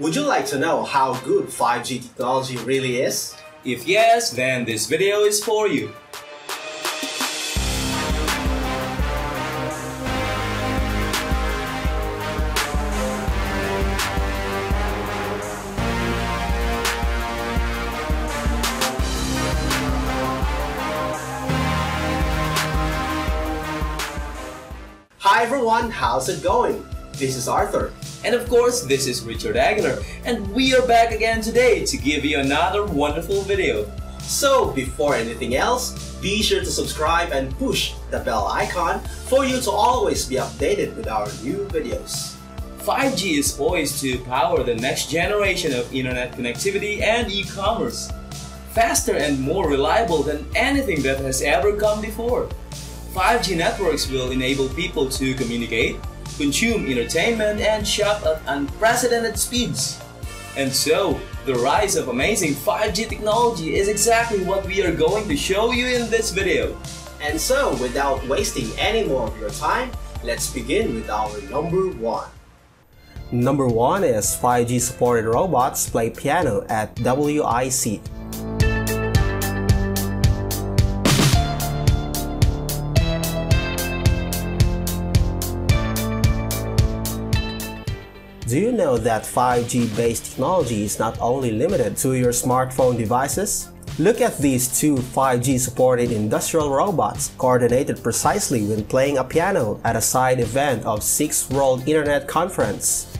Would you like to know how good 5G technology really is? If yes, then this video is for you. Hi everyone, how's it going? This is Arthur. And of course, this is Richard Aguilar, and we are back again today to give you another wonderful video. So, before anything else, be sure to subscribe and push the bell icon for you to always be updated with our new videos. 5G is poised to power the next generation of internet connectivity and e-commerce. Faster and more reliable than anything that has ever come before. 5G networks will enable people to communicate, consume entertainment, and shop at unprecedented speeds. And so, the rise of amazing 5G technology is exactly what we are going to show you in this video. And so, without wasting any more of your time, let's begin with our number one. Number one is 5G supported robots play piano at WIC. Do you know that 5G based technology is not only limited to your smartphone devices? Look at these two 5G supported industrial robots coordinated precisely when playing a piano at a side event of 6th World Internet Conference.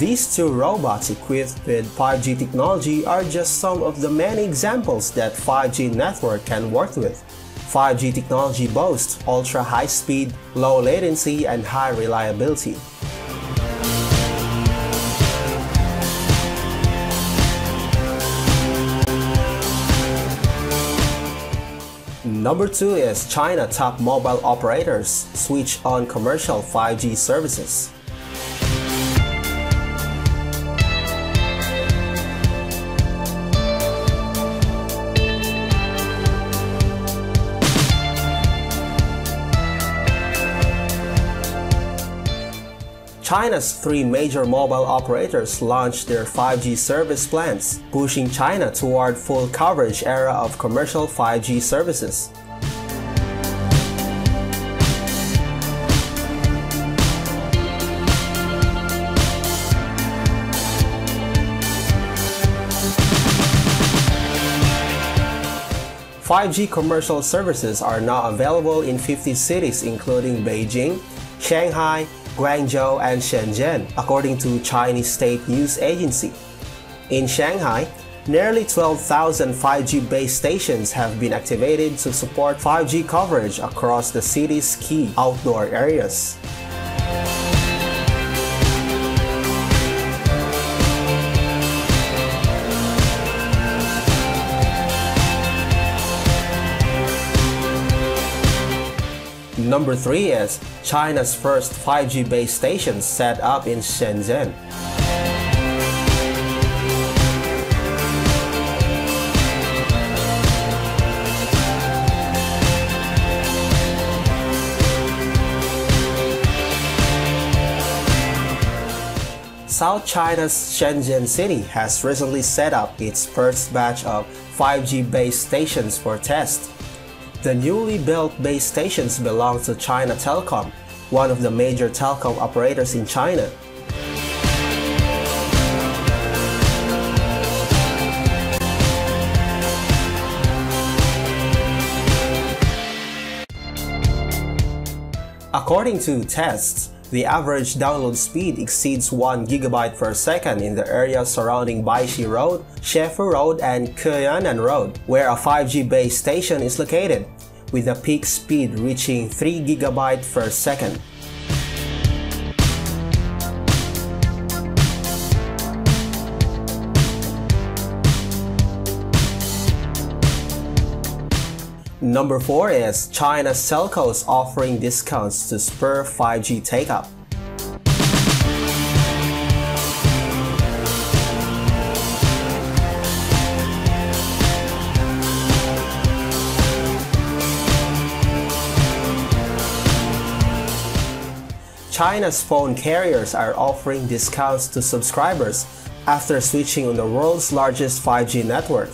These two robots equipped with 5G technology are just some of the many examples that 5G network can work with. 5G technology boasts ultra high speed, low latency, and high reliability. Number 2 is China top mobile operators switch on commercial 5G services. China's three major mobile operators launched their 5G service plans, pushing China toward full coverage era of commercial 5G services. Five G commercial services are now available in 50 cities including Beijing, Shanghai, Guangzhou, and Shenzhen, according to Chinese state news agency. In Shanghai, nearly 12,000 5G base stations have been activated to support 5G coverage across the city's key outdoor areas. Number 3 is China's first 5G base station set up in Shenzhen. South China's Shenzhen city has recently set up its first batch of 5G base stations for test. The newly built base stations belong to China Telecom, one of the major telecom operators in China. According to tests, the average download speed exceeds 1 GB per second in the area surrounding Baishi Road, Shefu Road, and Keyanan Road, where a 5G base station is located, with a peak speed reaching 3 GB per second. Number 4 is China Telcos offering discounts to spur 5G take-up. China's phone carriers are offering discounts to subscribers after switching on the world's largest 5G network.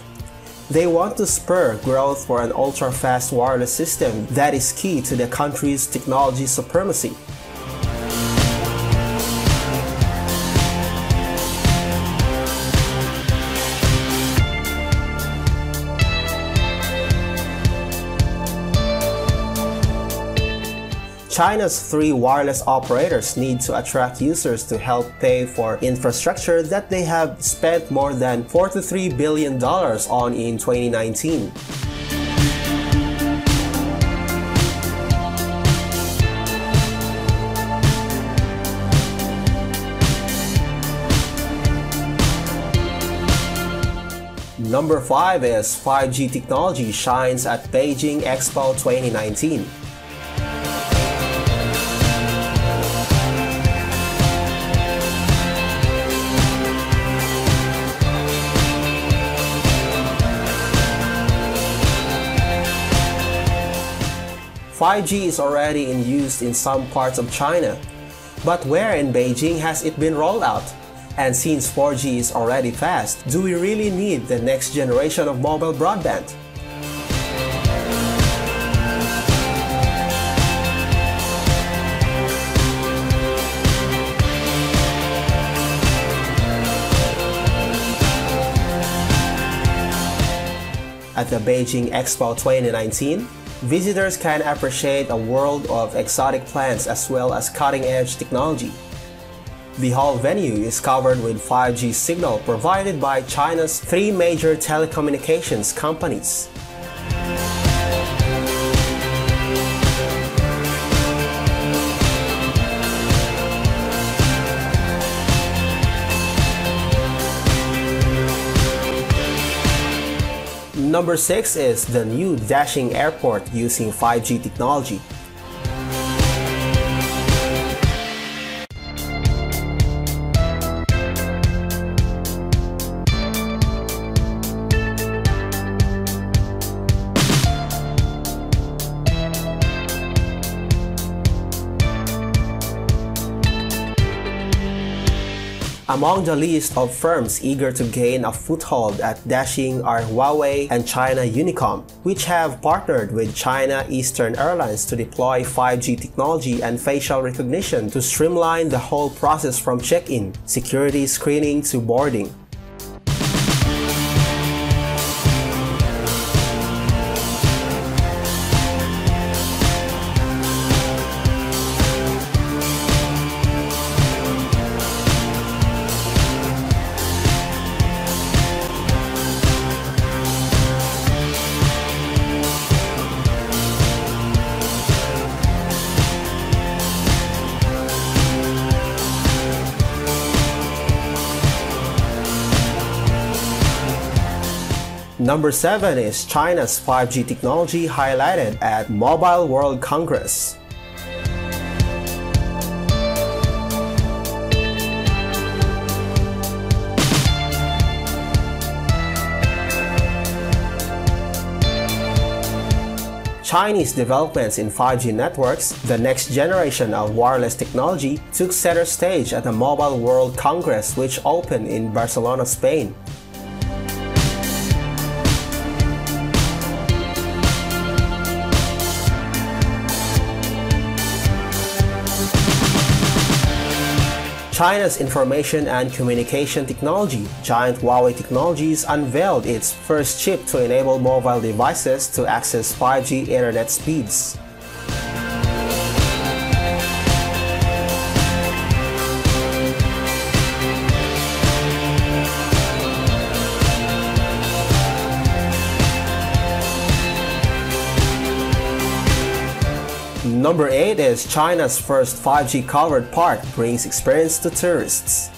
They want to spur growth for an ultra-fast wireless system that is key to the country's technology supremacy. China's three wireless operators need to attract users to help pay for infrastructure that they have spent more than $43 billion on in 2019. Number 5 is 5G technology shines at Beijing Expo 2019. 5G is already in use in some parts of China. But where in Beijing has it been rolled out? And since 4G is already fast, do we really need the next generation of mobile broadband? At the Beijing Expo 2019, Visitors can appreciate a world of exotic plants as well as cutting-edge technology. The whole venue is covered with 5G signal provided by China's three major telecommunications companies. Number 6 is the new Daxing Airport using 5G technology. Among the list of firms eager to gain a foothold at Daxing are Huawei and China Unicom, which have partnered with China Eastern Airlines to deploy 5G technology and facial recognition to streamline the whole process from check-in, security screening to boarding. Number 7 is China's 5G technology highlighted at Mobile World Congress. Chinese developments in 5G networks, the next generation of wireless technology, took center stage at the Mobile World Congress which opened in Barcelona, Spain. China's information and communication technology giant Huawei Technologies unveiled its first chip to enable mobile devices to access 5G internet speeds. Number 8 is China's first 5G covered park brings experience to tourists.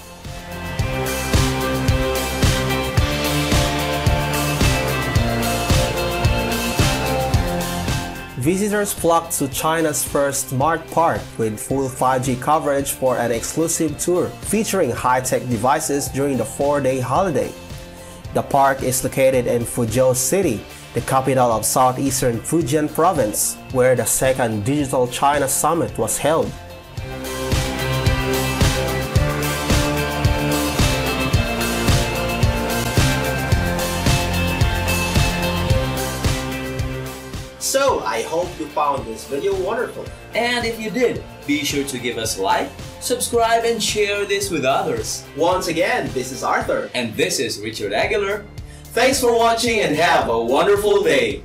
Visitors flocked to China's first smart park with full 5G coverage for an exclusive tour featuring high-tech devices during the four-day holiday. The park is located in Fuzhou City, the capital of southeastern Fujian province, where the second Digital China Summit was held. So, I hope you found this video wonderful. And if you did, be sure to give us a like, subscribe, and share this with others. Once again, this is Arthur. And this is Richard Aguilar Thanks for watching and have a wonderful day.